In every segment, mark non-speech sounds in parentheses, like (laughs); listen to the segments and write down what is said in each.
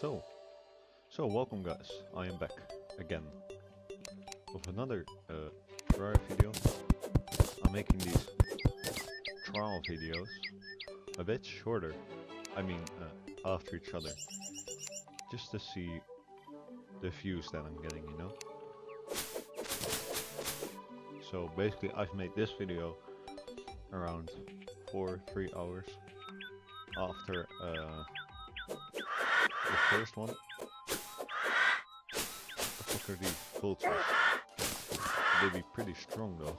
So, so welcome guys, I am back again with another uh, Terraria video. I'm making these trial videos a bit shorter, I mean uh, after each other, just to see the views that I'm getting, you know? So basically I've made this video around 4, 3 hours after uh, first one. The fuck are these vultures? They be pretty strong though.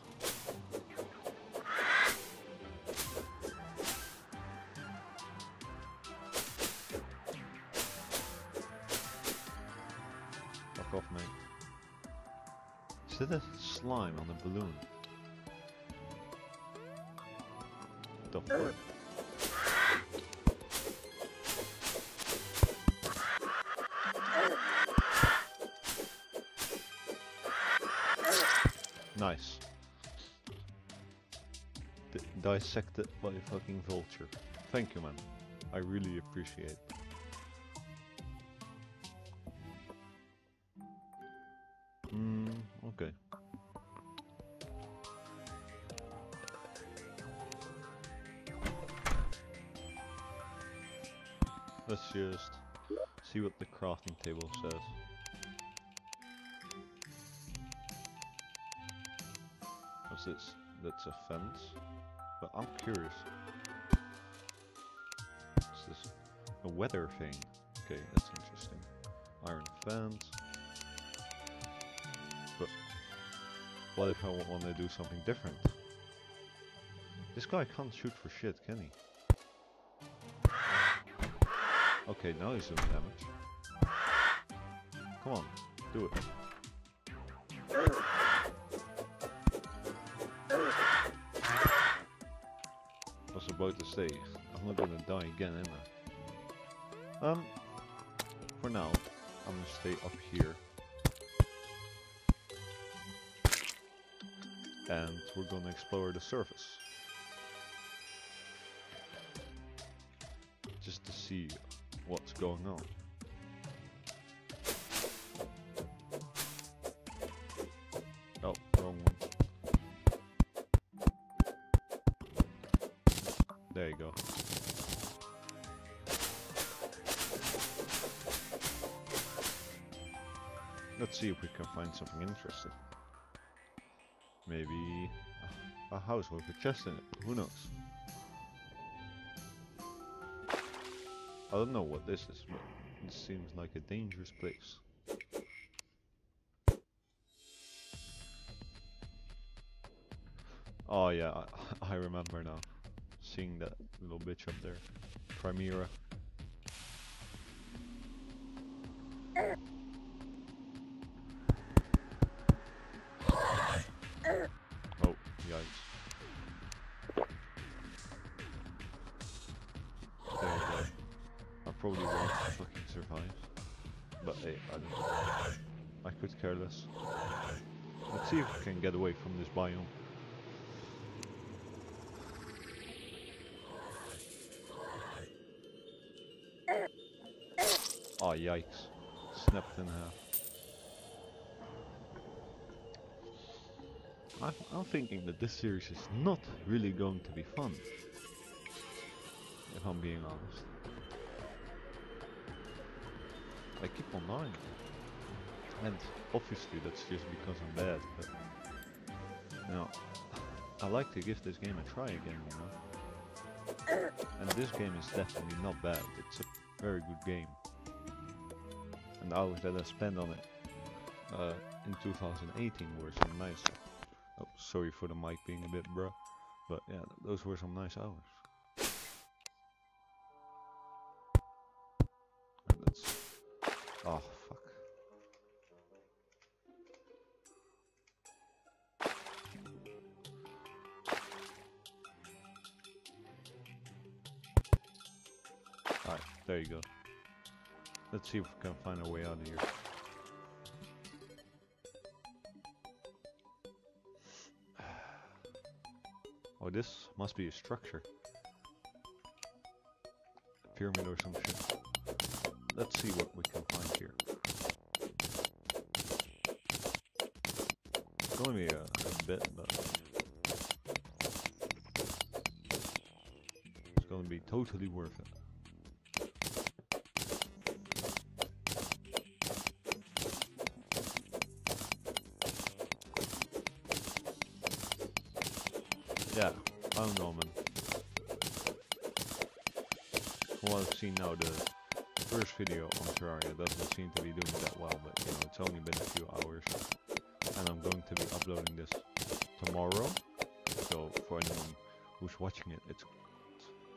Fuck off, mate. Is a slime on the balloon? What the fuck? Dissected by a fucking vulture. Thank you, man. I really appreciate it. Hmm, okay. Let's just see what the crafting table says. What's this? That's a fence. But I'm curious. What's this? A weather thing. Okay, that's interesting. Iron fence. But what if I want to do something different? This guy can't shoot for shit, can he? Okay, now he's doing damage. Come on, do it. Say, I'm not gonna die again, am I? Um, for now, I'm gonna stay up here. And we're gonna explore the surface. Just to see what's going on. Find something interesting. Maybe a, house with a chest in it. Who knows? I don't know what this is, but it seems like a dangerous place. Oh yeah, I, (laughs) I remember now. Seeing that little bitch up there. Chimera. Fucking survive. But hey, I don't know. I could care less. Let's see if we can get away from this biome. Oh yikes. Snapped in half. I'm, I'm thinking that this series is not really going to be fun. If I'm being honest. I keep on dying. And obviously that's just because I'm bad, but... You know, I like to give this game a try again, you know. And this game is definitely not bad, it's a very good game. And the hours that I spent on it uh, in 2018 were some nice... Oh, sorry for the mic being a bit bruh, but yeah, those were some nice hours. Oh, fuck. Alright, there you go. Let's see if we can find a way out of here. (sighs) Oh, this must be a structure. A pyramid or some shit. Let's see what we can find here. It's gonna be a, a bit, but it's gonna be totally worth it. Yeah, I don't know, man. From what I've seen now, the first video on Terraria doesn't seem to be doing that well, but you know, it's only been a few hours. And I'm going to be uploading this tomorrow. So for anyone who's watching it, it's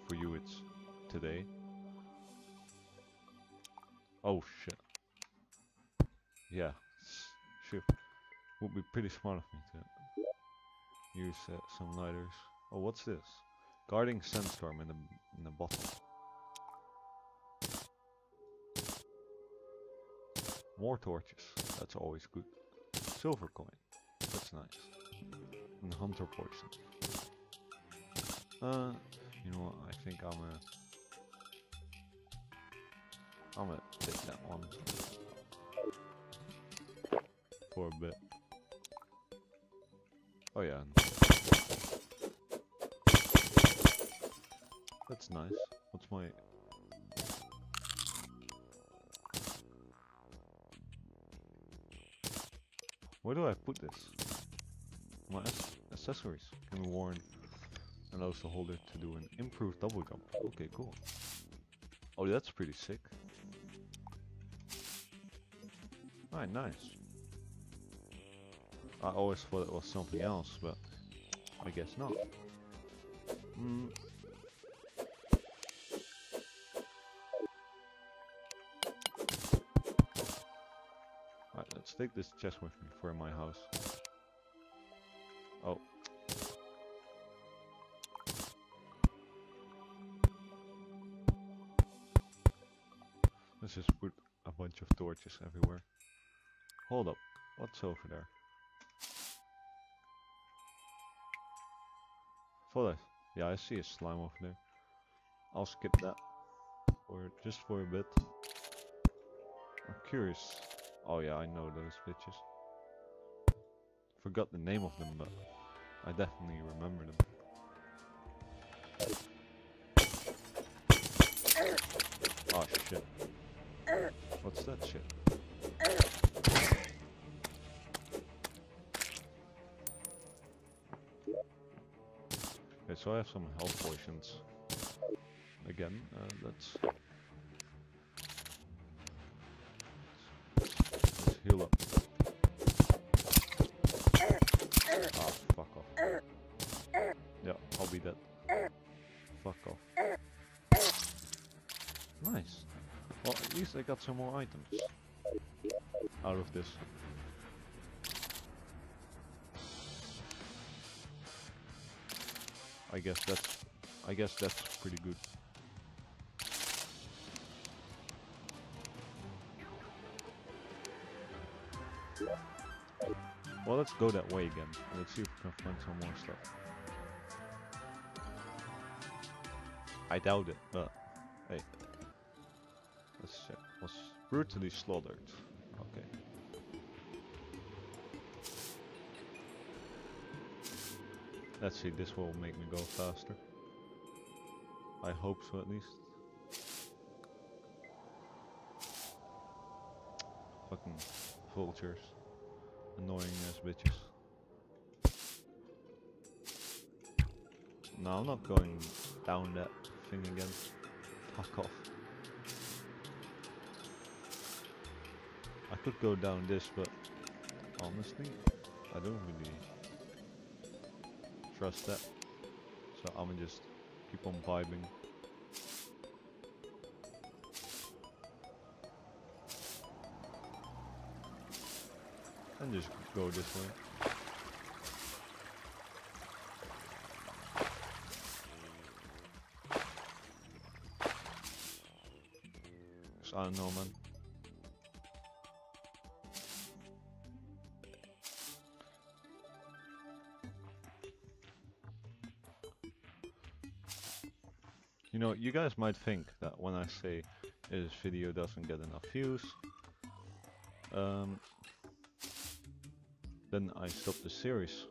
for you it's today. Oh shit. Yeah, shoot. Would be pretty smart of me to use uh, some lighters. Oh, what's this? Guarding sandstorm in the in the bottle. More torches. That's always good. Silver coin. That's nice. And Hunter Potion. Uh, you know what? I think I'm gonna I'm gonna take that one for a bit. Oh yeah. That's nice. What's my... Where do I put this? My accessories can be worn and also hold it to do an improved double jump. Okay, cool. Oh, that's pretty sick. Alright, nice. I always thought it was something else, but I guess not. Mm. Let's take this chest with me for my house. Oh. Let's just put a bunch of torches everywhere. Hold up, what's over there? That, yeah, I see a slime over there. I'll skip that, or just for a bit. I'm curious. Oh yeah, I know those bitches. Forgot the name of them, but I definitely remember them. Oh shit. What's that shit? Okay, so I have some health potions. Again, uh, let's, Fuck off. Nice. Well, at least I got some more items out of this. I guess that's I guess that's pretty good. Well, let's go that way again. Let's see if we can find some more stuff. I doubt it, but hey. Let's check. Was brutally slaughtered. Okay. Let's see, this will make me go faster. I hope so at least. Fucking vultures. Annoying ass bitches. No, I'm not going down that thing again. Fuck off. I could go down this, but honestly, I don't really trust that. So I'm gonna just keep on vibing. And just go this way. Don't know man. You know, you guys might think that when I say this video doesn't get enough views, um, then I stop the series.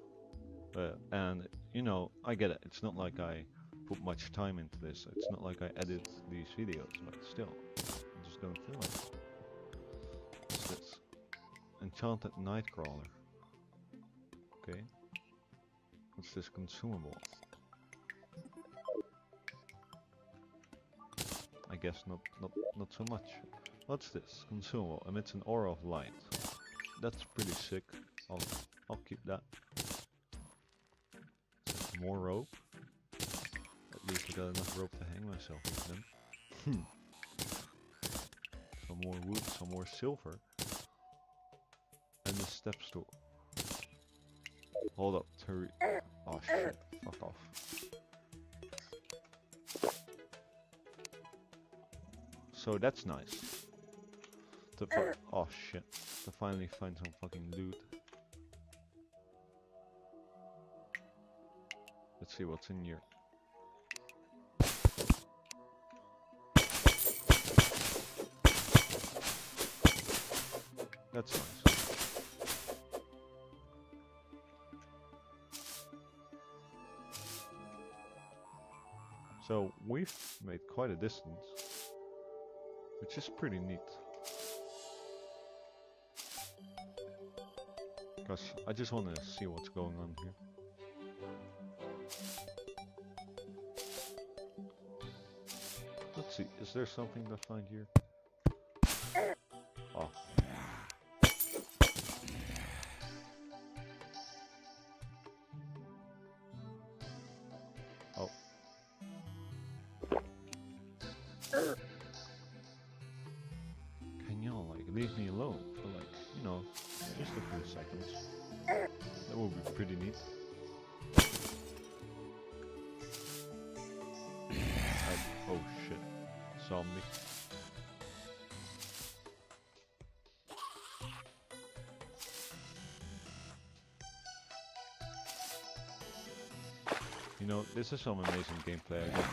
Uh, and you know, I get it. It's not like I put much time into this. It's not like I edit these videos, but still, Feel like it. Enchanted Nightcrawler. Okay. What's this consumable? I guess not not not so much. What's this? Consumable emits an aura of light. That's pretty sick. I'll I'll keep that. More rope. At least I got enough rope to hang myself with then. Hmm. Some more wood, some more silver. And the step stool. Hold up, Terry. Oh shit, fuck off. So that's nice. To oh shit. To finally find some fucking loot. Let's see what's in here. That's nice. So we've made quite a distance, which is pretty neat. Because I just want to see what's going on here. Let's see, is there something to find here? Oh. Oh. You know, this is some amazing gameplay I got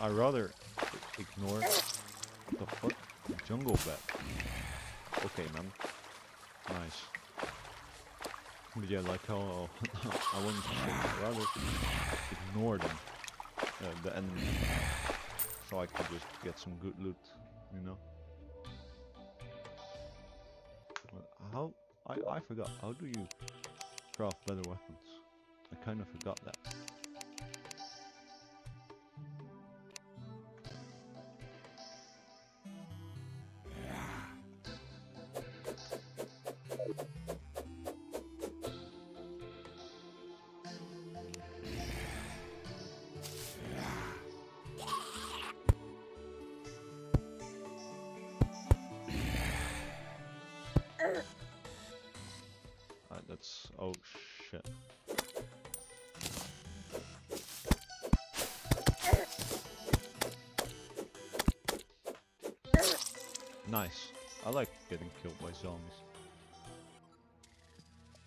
I rather ignore the fuck jungle bat. Okay, man. Nice. But yeah, like how (laughs) I wanted to rather ignore them, uh, the enemy, so I could just get some good loot, you know. How? I I forgot. How do you craft better weapons? I kind of forgot that. Oh shit. Nice. I like getting killed by zombies.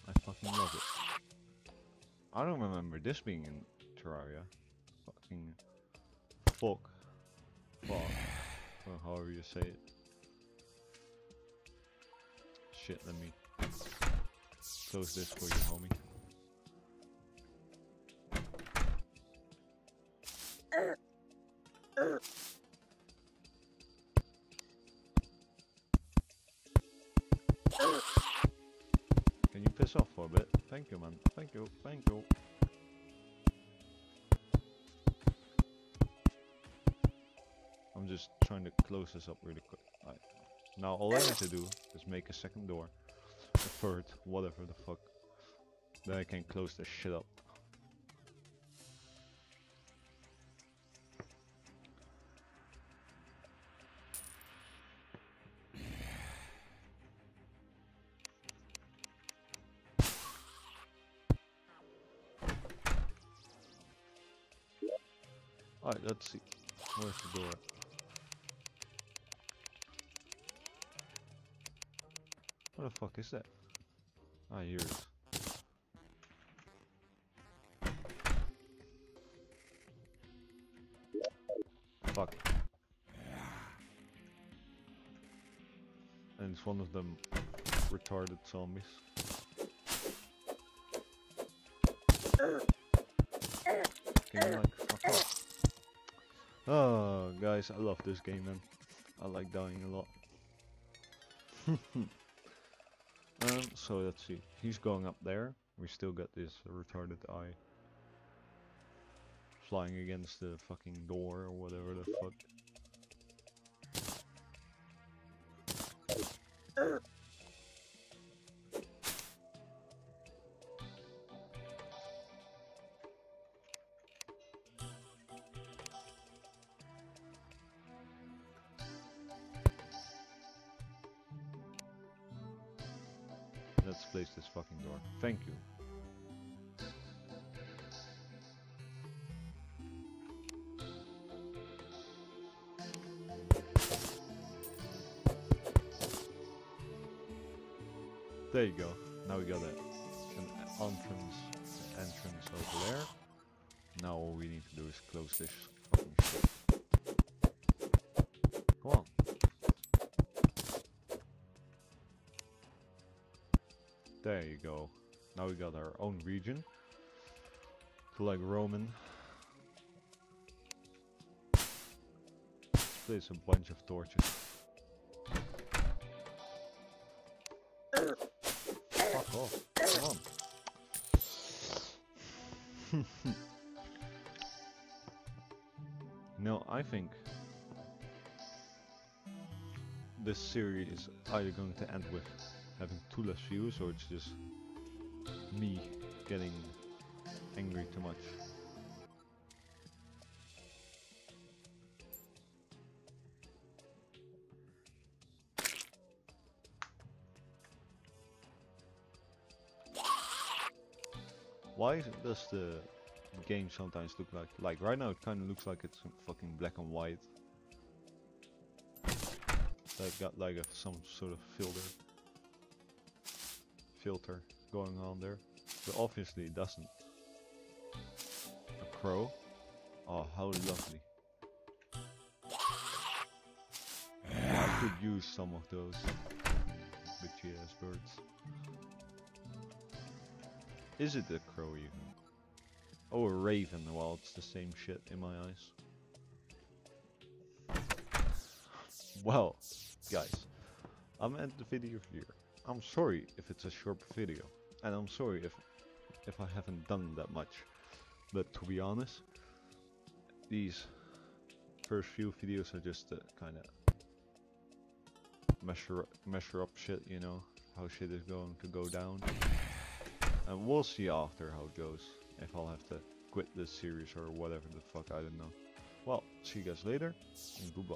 I fucking love it. I don't remember this being in Terraria. Fucking fuck. Fuck. Or however you say it. Shit, let me close this for you, homie. Can you piss off for a bit? Thank you, man. Thank you. Thank you. I'm just trying to close this up really quick. Right. Now all I need to do is make a second door, third, whatever the fuck. Then I can close this shit up. What the fuck is that? Ah, is. Fuck. And it's one of them retarded zombies. Can you like fuck off? Oh, guys, I love this game, man. I like dying a lot. (laughs) so let's see. He's going up there. We still got this retarded eye flying against the fucking door or whatever the fuck. (laughs) There you go. Now we got a, an entrance, entrance over there. Now all we need to do is close this fucking shit. Come on. There you go. Now we got our own region. To like Roman. Place a bunch of torches. (laughs) No, I think this series is either going to end with having two less views or it's just me getting angry too much. Why does the game sometimes look like like right now it kind of looks like it's fucking black and white. Like got like a, some sort of filter filter going on there, but obviously it doesn't. A crow. Oh, how lovely. I could use some of those bitchy ass birds. Is it a crow even? Oh, a raven. Well, it's the same shit in my eyes. Well, guys, I'm at the video here. I'm sorry if it's a short video, and I'm sorry if if I haven't done that much. But to be honest, these first few videos are just to kind of measure measure up shit, you know, how shit is going to go down. And we'll see after how it goes. If I'll have to quit this series or whatever the fuck, I don't know. Well, see you guys later, and goodbye.